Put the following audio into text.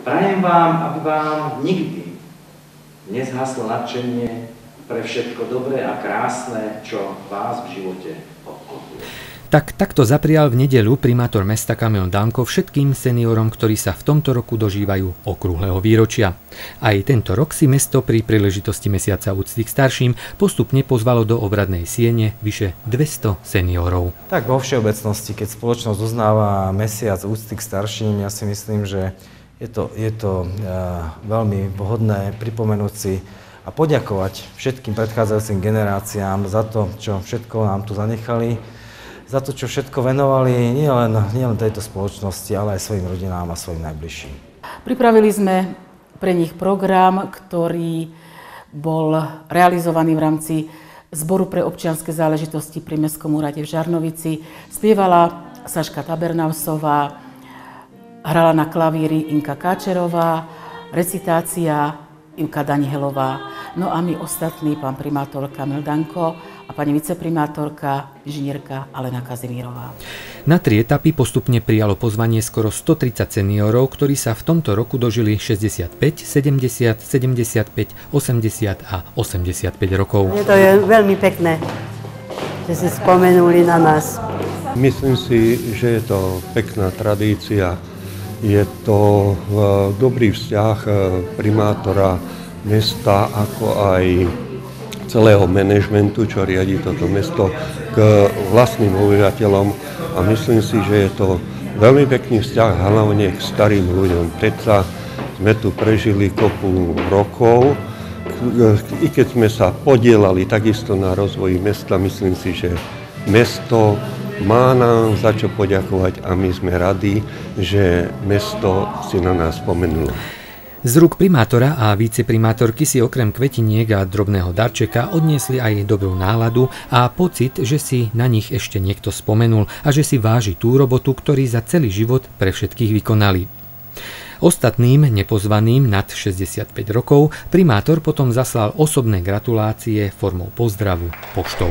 Prajem vám, aby vám nikdy nezhaslo nadšenie pre všetko dobré a krásne, čo vás v živote obklopuje. Tak takto zaprial v nedeľu primátor mesta Kamil Danko všetkým seniorom, ktorí sa v tomto roku dožívajú okrúhleho výročia. Aj tento rok si mesto pri príležitosti mesiaca úcty k starším postupne pozvalo do obradnej siene vyše 200 seniorov. Tak vo všeobecnosti, keď spoločnosť uznáva mesiac úcty k starším, ja si myslím, že je to, je to uh, veľmi vhodné pripomenúť si a poďakovať všetkým predchádzajúcim generáciám za to, čo všetko nám tu zanechali za to, čo všetko venovali nielen, nielen tejto spoločnosti, ale aj svojim rodinám a svojim najbližším. Pripravili sme pre nich program, ktorý bol realizovaný v rámci Zboru pre občianske záležitosti pri Mestskom úrade v Žarnovici. Spievala Saška Tabernavsová, hrala na klavíri Inka Káčerová, recitácia Ivka Danihelová. No a my ostatní, pán primátor Kamil Danko, a pani viceprimátorka, inžinierka Alena Kazimírová. Na tri etapy postupne prijalo pozvanie skoro 130 seniorov, ktorí sa v tomto roku dožili 65, 70, 75, 80 a 85 rokov. Je to je veľmi pekné, že si spomenuli na nás. Myslím si, že je to pekná tradícia. Je to eh, dobrý vzťah eh, primátora mesta, ako aj celého manažmentu, čo riadi toto mesto, k vlastným obyvateľom a myslím si, že je to veľmi pekný vzťah hlavne k starým ľuďom. Predsa sme tu prežili kopu rokov, i keď sme sa podielali takisto na rozvoji mesta, myslím si, že mesto má nám za čo poďakovať a my sme radi, že mesto si na nás spomenulo. Z rúk primátora a viceprimátorky si okrem kvetiniek a drobného darčeka odniesli aj dobrú náladu a pocit, že si na nich ešte niekto spomenul a že si váži tú robotu, ktorý za celý život pre všetkých vykonali. Ostatným nepozvaným nad 65 rokov primátor potom zaslal osobné gratulácie formou pozdravu poštou.